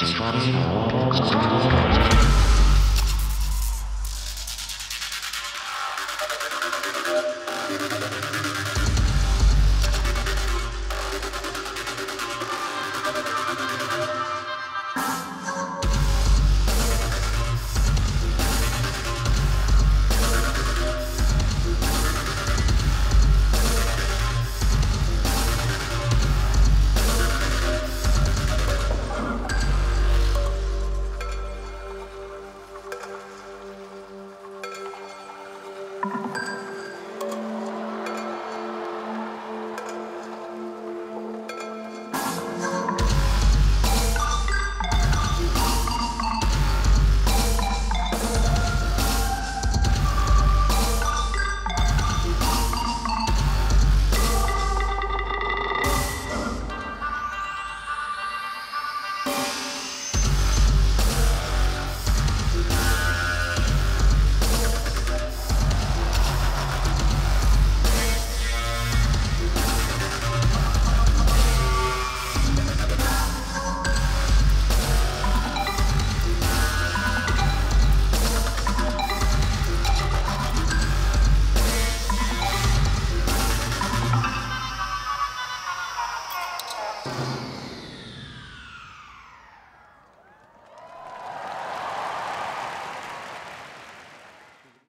You.